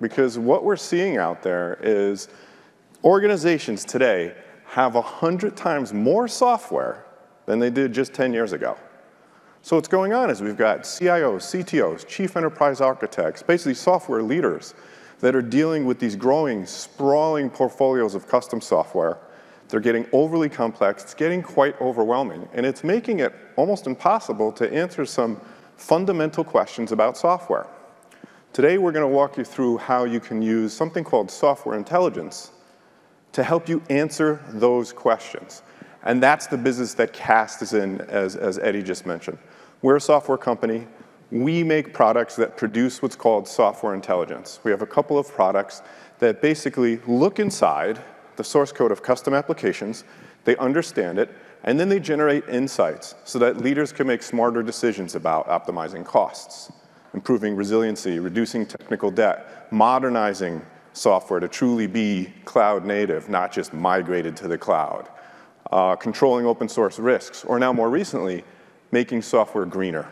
because what we're seeing out there is organizations today have 100 times more software than they did just 10 years ago. So what's going on is we've got CIOs, CTOs, chief enterprise architects, basically software leaders that are dealing with these growing, sprawling portfolios of custom software. They're getting overly complex. It's getting quite overwhelming. And it's making it almost impossible to answer some fundamental questions about software. Today, we're going to walk you through how you can use something called software intelligence to help you answer those questions. And that's the business that Cast is in, as, as Eddie just mentioned. We're a software company. We make products that produce what's called software intelligence. We have a couple of products that basically look inside the source code of custom applications, they understand it, and then they generate insights so that leaders can make smarter decisions about optimizing costs, improving resiliency, reducing technical debt, modernizing software to truly be cloud native, not just migrated to the cloud, uh, controlling open source risks, or now more recently, making software greener.